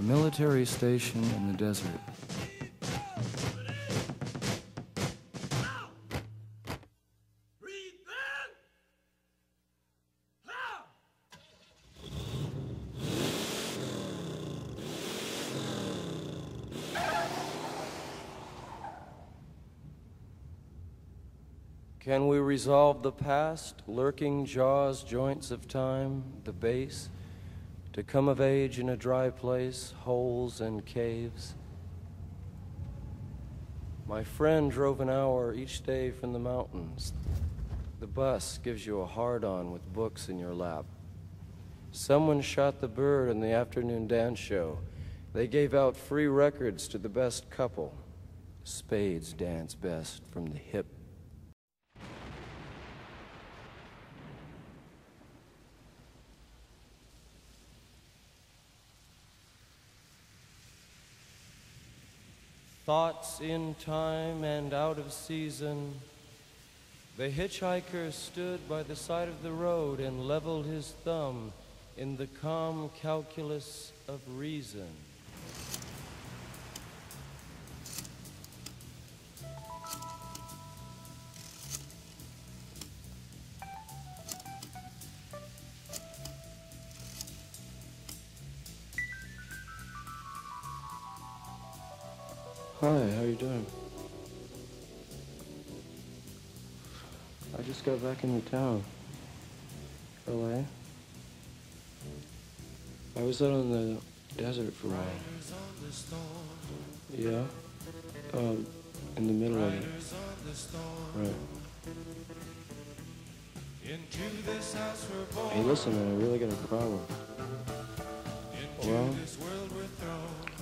a military station in the desert. Can we resolve the past, lurking jaws, joints of time, the base, to come of age in a dry place, holes and caves? My friend drove an hour each day from the mountains. The bus gives you a hard on with books in your lap. Someone shot the bird in the afternoon dance show. They gave out free records to the best couple. Spades dance best from the hip thoughts in time and out of season. The hitchhiker stood by the side of the road and leveled his thumb in the calm calculus of reason. Hi, how you doing? I just got back into town. LA. I was out on the desert for a while. Yeah. Um, in the middle of it. Right. Hey, listen, man, I really got a problem. Well,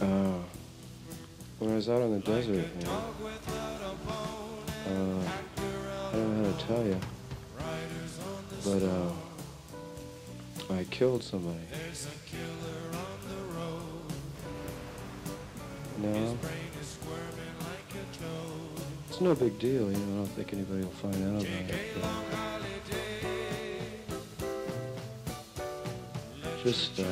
uh, when I was out on the desert, you know, uh, I don't know how to tell you, but uh, I killed somebody. No, it's no big deal. You know, I don't think anybody will find out about it. But just, uh,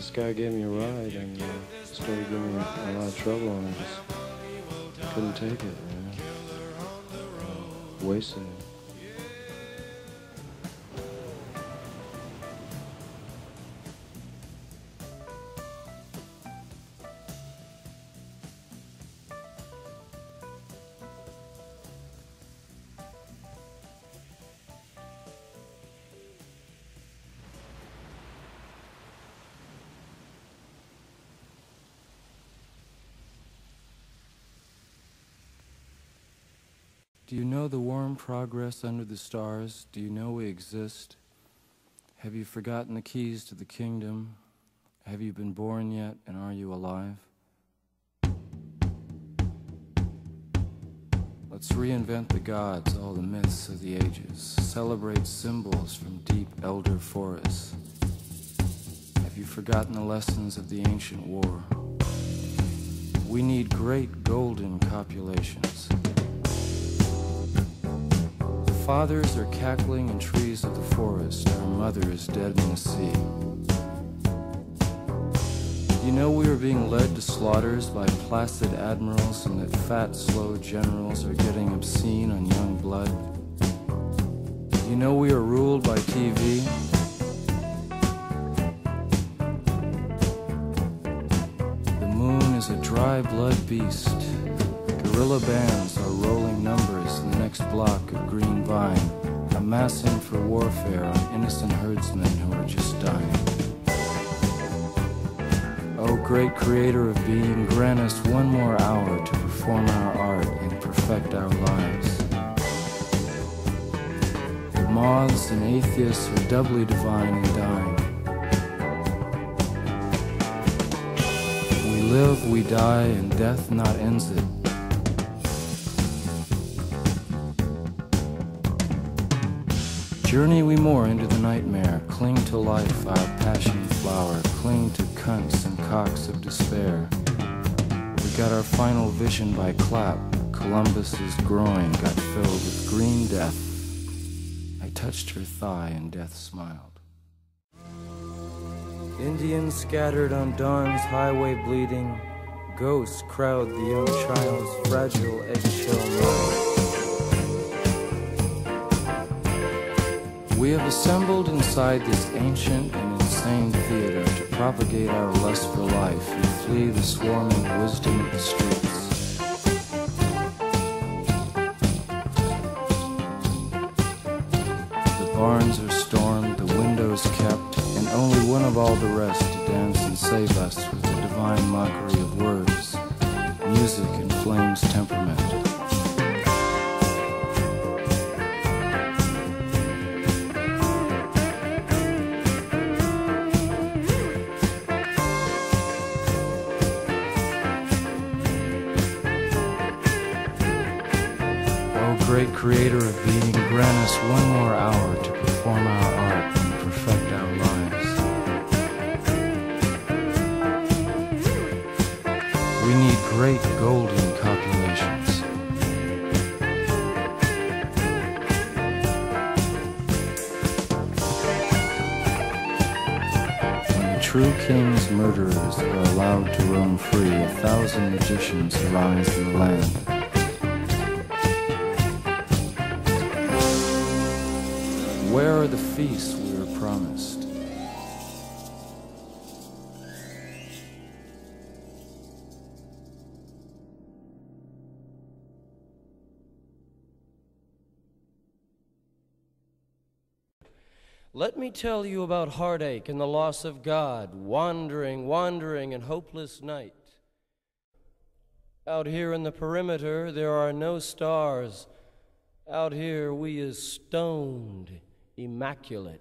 this guy gave me a ride and uh, started giving me a lot of trouble, and I just couldn't take it. You know? Wasted it. Do you know the warm progress under the stars? Do you know we exist? Have you forgotten the keys to the kingdom? Have you been born yet, and are you alive? Let's reinvent the gods, all the myths of the ages. Celebrate symbols from deep elder forests. Have you forgotten the lessons of the ancient war? We need great golden copulations. The fathers are cackling in trees of the forest. Our mother is dead in the sea. You know we are being led to slaughters by placid admirals and that fat, slow generals are getting obscene on young blood. You know we are ruled by TV. The moon is a dry blood beast. Guerrilla bands are rolling numbers next block of green vine, amassing for warfare on innocent herdsmen who are just dying. O great creator of being, grant us one more hour to perform our art and perfect our lives. The moths and atheists are doubly divine and dying. We live, we die, and death not ends it. Journey we more into the nightmare, cling to life, our passion flower, cling to cunts and cocks of despair. We got our final vision by clap, Columbus's groin got filled with green death. I touched her thigh and death smiled. Indians scattered on dawn's highway bleeding, ghosts crowd the young child's fragile eggshell mind. We have assembled inside this ancient and insane theater to propagate our lust for life and flee the swarming wisdom of the streets. The barns are stormed, the windows kept, and only one of all the rest to dance and save us with the divine mockery of words, music, and flame's temperament. Creator of being, grant us one more hour to perform our art and perfect our lives. We need great golden copulations. When the true king's murderers are allowed to roam free, a thousand magicians arise in the land. The feast we were promised? Let me tell you about heartache and the loss of God, wandering, wandering in hopeless night. Out here in the perimeter, there are no stars. Out here, we is stoned, immaculate.